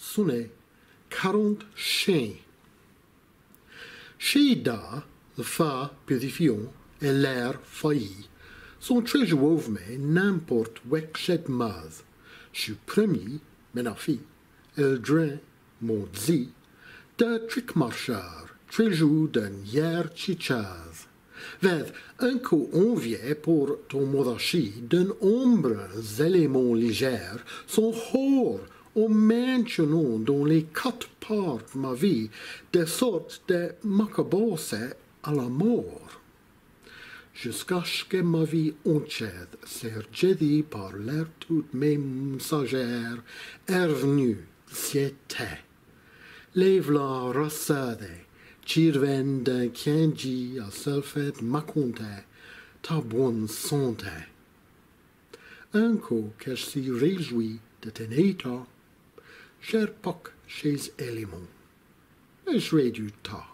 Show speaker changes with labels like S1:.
S1: sonnaient quarante chiens. Chez Da, le phare et l'air failli sont très joués, mais n'importe où cette maz. Je suis premier, menafi, el drain, mon zi, de trickmarcheur, très joue d'un hier chichaz. Ved un coup vient pour ton modachi d'un ombre éléments légers sont hors les quatre parts de ma vie, de sorte de macabosse à la mort. Jusqu'à ce que ma vie entière s'est jeudi par l'air toutes mes est venue, c'était. Lève la rassade, chirven de kienji à selfet maconte, ta bonne santé. Un coup que je suis réjoui de ton état, cher poc chez éléments. Je du tas.